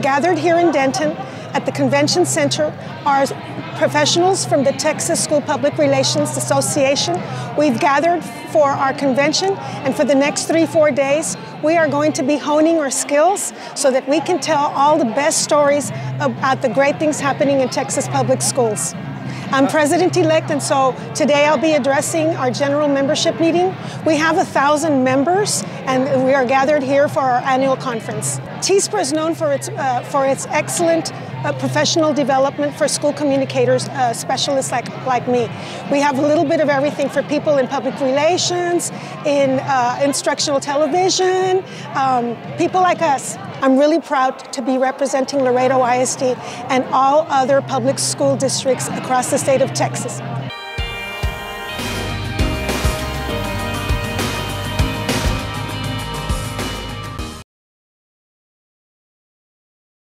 gathered here in Denton at the Convention Center are professionals from the Texas School Public Relations Association. We've gathered for our convention, and for the next three, four days, we are going to be honing our skills so that we can tell all the best stories about the great things happening in Texas public schools. I'm president elect, and so today I'll be addressing our general membership meeting. We have a thousand members, and we are gathered here for our annual conference. TSPRA is known for its, uh, for its excellent uh, professional development for school communicators, uh, specialists like, like me. We have a little bit of everything for people in public relations, in uh, instructional television, um, people like us. I'm really proud to be representing Laredo ISD and all other public school districts across the state of Texas.